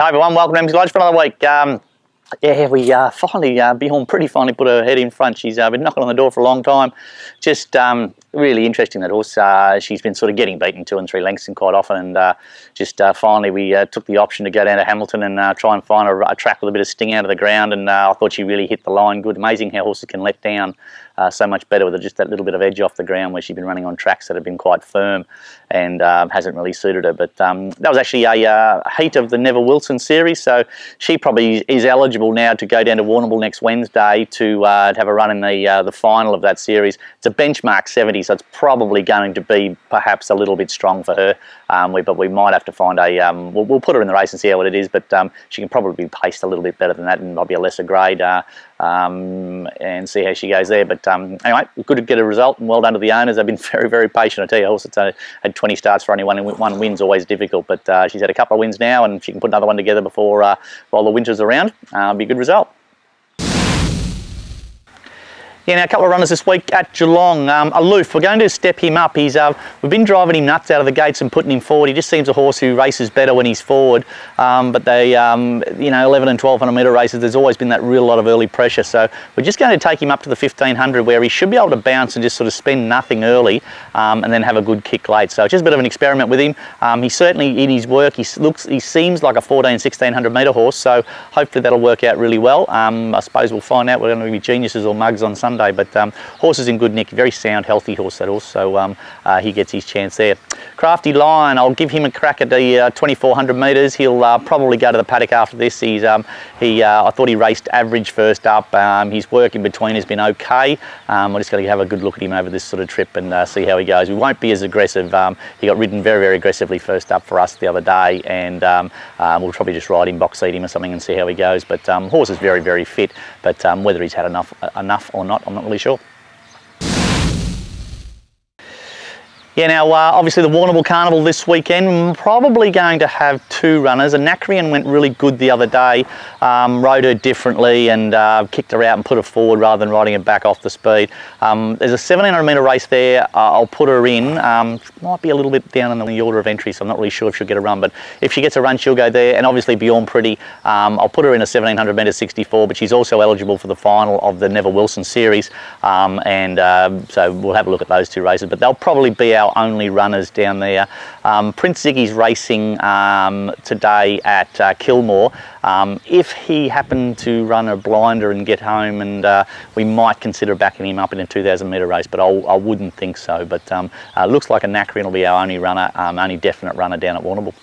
hi everyone, welcome to Emsley Lodge for another week. Um, yeah, we uh, finally, uh, Bjorn Pretty finally put her head in front. She's uh, been knocking on the door for a long time. Just um, really interesting that horse. Uh, she's been sort of getting beaten two and three lengths and quite often. And uh, just uh, finally we uh, took the option to go down to Hamilton and try and find a, a, track with a bit of sting out of the ground. And I thought she really hit the line good. Amazing how horses can let down so much better with just that little bit of edge off the ground where she'd been running on tracks that have been quite firm and um, hasn't really suited her. But um, that was actually a heat of the Neville Wilson series. So she probably is eligible now to go down to Warrnambool next Wednesday to, to have a run in the, the final of that series. It's a benchmark 70 so it's probably going to be perhaps a little bit strong for her. Um, we, but we might have to find a, um, we'll, we'll, put her in the race and see how it is, but um, she can probably be paced a little bit better than that and might be a lesser grade uh, um, and see how she goes there. But um, anyway, good to get a result and well done to the owners. They've been very, very patient. I tell you, also it's a, had 20 starts for only one, one win's always difficult, but uh, she's had a couple of wins now and she can put another one together before uh, while the winter's around. Uh, be a good result. Yeah, now a couple of runners this week at Geelong. Um, Aluf, we're going to step him up. He's uh, We've been driving him nuts out of the gates and putting him forward. He just seems a horse who races better when he's forward. Um, but they, um, you know, 11 and 1200 metre races, there's always been that real lot of early pressure. So we're just going to take him up to the 1500 where he should be able to bounce and just sort of spend nothing early um, and then have a good kick late. So it's just a bit of an experiment with him. Um, he certainly, in his work, he looks, he seems like a 14, 1600 metre horse. So hopefully that'll work out really well. Um, I suppose we'll find out. We're going to be geniuses or mugs on Sunday. But horse is in good nick, very sound, healthy horse that horse, so um, uh, he gets his chance there. Crafty Lion, I'll give him a crack at the uh, 2400 metres. He'll uh, probably go to the paddock after this. He's, um, he, uh, I thought he raced average first up. Um, his work in between has been okay. Um, we're just going to have a good look at him over this sort of trip and uh, see how he goes. We won't be as aggressive. Um, he got ridden very, very aggressively first up for us the other day, and um, uh, we'll probably just ride him, box seat him or something and see how he goes. But horse is very, very fit, but whether he's had enough, enough or not, I'm not really sure. Yeah, now uh, obviously the Warrnambool Carnival this weekend, probably going to have two runners. Anacreon went really good the other day, um, rode her differently and uh, kicked her out and put her forward rather than riding her back off the speed. Um, there's a 1700 metre race there, uh, I'll put her in. Um, might be a little bit down in the order of entry, so I'm not really sure if she'll get a run, but if she gets a run, she'll go there. And obviously Bjorn Pretty, um, I'll put her in a 1700 metre 64, but she's also eligible for the final of the Neville Wilson series. Um, and uh, so we'll have a look at those two races, but they'll probably be our only runners down there. Um, Prince Ziggy's racing um, today at uh, Kilmore. Um, if he happened to run a blinder and get home, and uh, we might consider backing him up in a 2,000 metre race, but I'll, I would not think so. But um, uh, looks like Anacreon will be our only runner, um, only definite runner down at Warrnambool.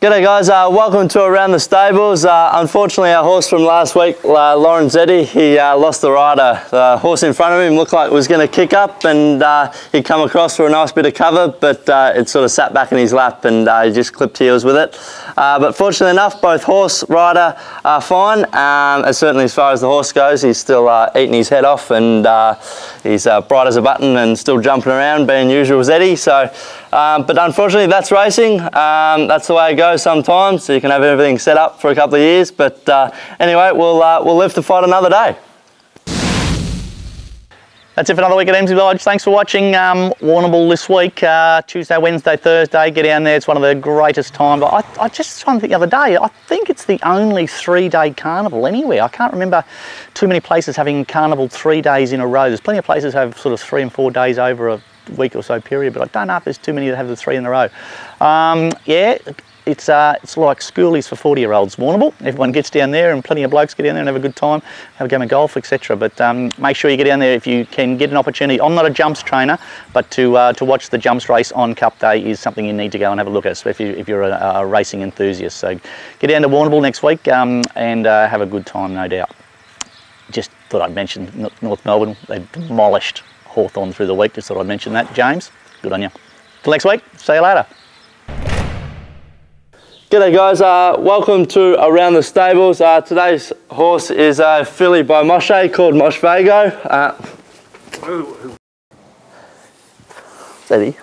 G'day guys, uh, welcome to Around the Stables. Uh, unfortunately our horse from last week, uh, Lorenzetti, he uh, lost the rider. The horse in front of him looked like it was going to kick up and uh, he'd come across for a nice bit of cover but uh, it sort of sat back in his lap and he just clipped heels with it. but fortunately enough, both horse, rider are fine. Um, and certainly as far as the horse goes, he's still eating his head off and he's bright as a button and still jumping around being usual Zeddy. So, um, but unfortunately that's racing. Um, that's the way it goes sometimes, so you can have everything set up for a couple of years. But uh, anyway, we'll, uh, we'll live to fight another day. That's it for another week at Emsley Lodge. Thanks for watching um, Warrnambool this week, uh, Tuesday, Wednesday, Thursday. Get down there. It's one of the greatest times. I, I just trying to think the other day. I think it's the only three-day carnival anywhere. I can't remember too many places having carnival three days in a row. There's plenty of places have sort of three and four days over a week or so period, but I don't know if there's too many that have the three in a row. Um, yeah, it's, uh, it's like schoolies for 40 year olds, Warrnambool. Everyone gets down there and plenty of blokes get down there and have a good time, have a game of golf, etc. But um, make sure you get down there if you can get an opportunity. I'm not a jumps trainer, but to, uh, to watch the jumps race on Cup Day is something you need to go and have a look at, especially if you're a, a racing enthusiast. So get down to Warrnambool next week um, and uh, have a good time, no doubt. Just thought I'd mention North Melbourne. They demolished Hawthorn through the week. Just thought I'd mention that. James, good on you. Till next week, see you later. G'day guys, uh, welcome to Around the Stables. Uh, today's horse is a filly by Moshe called Mosh Vago. Uh, Steady.